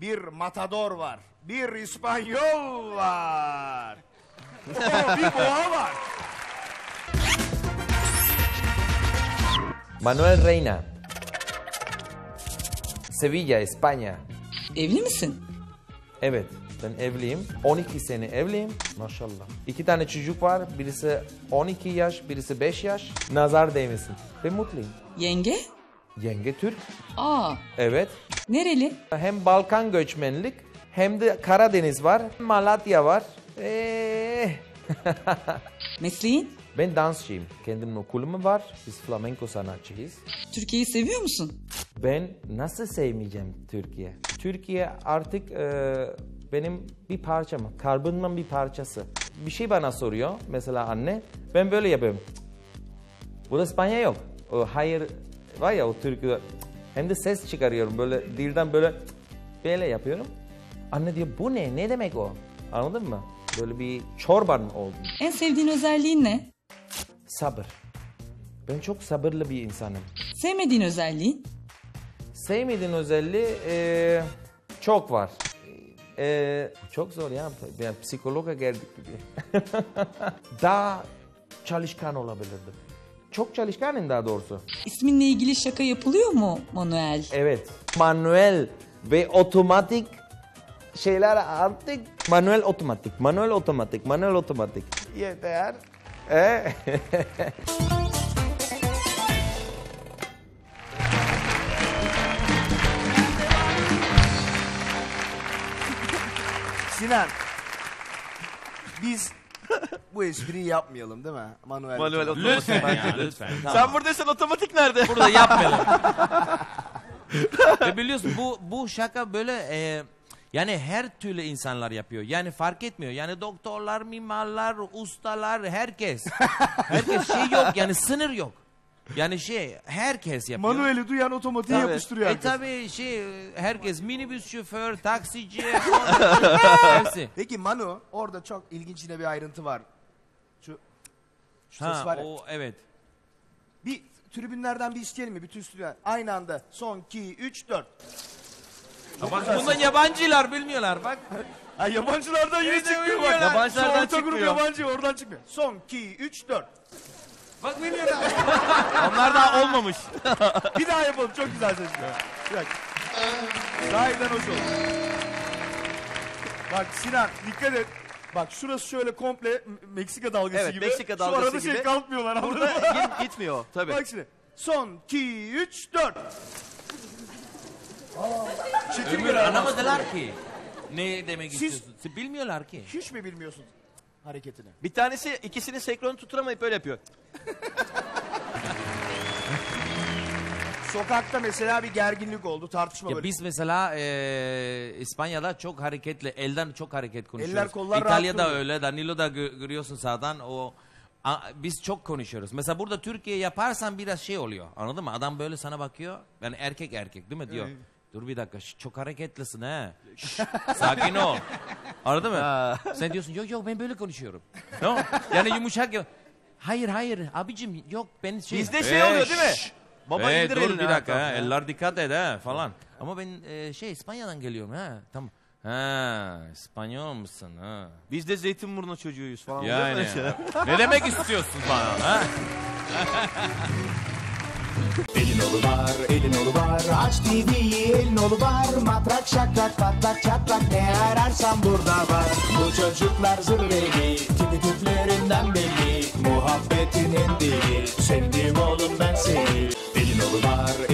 Bir matador var. Bir İspanyol var. Oo, bir boğa var. Manuel Reina. Sevilla, İspanya. Evli misin? Evet, ben evliyim. 12 sene evliyim. Maşallah. İki tane çocuk var. Birisi 12 yaş, birisi 5 yaş. Nazar değmesin. Ve mutluyum. Yenge? Yenge Türk. Aa, Evet. nereli? Hem Balkan göçmenlik hem de Karadeniz var. Malatya var. Eee. Mesleğin? ben dansçıyım. Kendimin okulum var. Biz flamenco sanatçıyız. Türkiye'yi seviyor musun? Ben nasıl sevmeyeceğim Türkiye? Türkiye artık e, benim bir parçam, kalbimden bir parçası. Bir şey bana soruyor mesela anne. Ben böyle yapıyorum. Burada İspanya yok. O hayır var ya o türkü. Hem de ses çıkarıyorum böyle dilden böyle böyle yapıyorum. Anne diyor bu ne? Ne demek o? Anladın mı? Böyle bir çorban oldu. En sevdiğin özelliğin ne? Sabır. Ben çok sabırlı bir insanım. Sevmediğin özelliğin? Sevmediğin özelliği eee, çok var. Eee, çok zor ya. Yani psikologa geldik gibi. daha çalışkan olabilirdim. Çok çalışkanım daha doğrusu. İsminle ilgili şaka yapılıyor mu Manuel? Evet. Manuel ve otomatik şeyler artık manuel otomatik, manuel otomatik, manuel otomatik. Yeter. E? Sinan. Biz bu espriyi yapmayalım değil mi? Manuel. Manuel otomatik. Lütfen ya lütfen. Sen Tamam. buradaysan otomatik nerede? Burada yapmayalım. Ve biliyorsun bu bu şaka böyle e, yani her türlü insanlar yapıyor. Yani fark etmiyor. Yani doktorlar, mimarlar, ustalar, herkes. Herkes şey yok yani sınır yok. Yani şey herkes yapıyor. Manuel'i duyan otomatiği Tabii. yapıştırıyor E herkes. tabi şey herkes minibüs şoför, taksici, hepsi. Peki Manu orada çok ilginç yine bir ayrıntı var. Şu, şu ses Ha, var ya. o evet. Bir tribünlerden bir isteyelim mi? Bütün stüdyolar. Aynı anda. Son 2, 3, 4. Bak bundan yabancılar bilmiyorlar bak. Ha, yabancılardan yine Evet, çıkmıyor bak. bilmiyorlar. Yabancılardan Şu orta grup çıkmıyor. yabancı oradan çıkmıyor. Son 2, 3, 4. Bak bilmiyorlar. Onlar daha olmamış. Bir daha yapalım. Çok güzel ses. Bir dakika. Sahiden hoş oldu. Bak Sinan dikkat et. Bak şurası şöyle komple Meksika dalgası Evet, gibi. Meksika Şu dalgası arada şey gibi. kalkmıyorlar. anladın Burada git- gitmiyor tabii. Bak şimdi. Son 2, 3, 4. Çekim Ömür anlamadılar ki. Ne demek Siz- istiyorsun? Bilmiyorlar ki. Hiç mi bilmiyorsun hareketini? Bir tanesi ikisini senkronu tutturamayıp böyle yapıyor. Sokakta mesela bir gerginlik oldu, tartışma Ya böyle. biz mesela e, İspanya'da çok hareketli, elden çok hareket konuşuyoruz. Eller, kollar rahat İtalya'da duruyor. öyle, Danilo da gö- görüyorsun sağdan o a- biz çok konuşuyoruz. Mesela burada Türkiye yaparsan biraz şey oluyor. Anladın mı? Adam böyle sana bakıyor. Yani erkek erkek değil mi diyor. Dur bir dakika şş, çok hareketlisin ha. Şş, sakin ol. Anladın mı? Sen diyorsun yok yok ben böyle konuşuyorum. No? Yani yumuşak ya. Hayır hayır abicim yok ben şey. Bizde şey oluyor değil mi? Baba ee, dur bir ha, dakika tamam ha, eller dikkat et ha falan. Ama ben e, şey İspanya'dan geliyorum ha. Tamam. Ha, İspanyol musun ha? Biz de Zeytinburnu çocuğuyuz falan. oluyor Yani. şeyler. ne demek istiyorsun bana ha? Elin olu var, elin olu var. Aç TV'yi elin olu var. Matrak şakrak patlak çatlak ne ararsan burada var. Bu çocuklar zırveli, tipi tüplerinden belli. Muhabbetinin dili, sevdim oğlum ben seni. Elin olu var.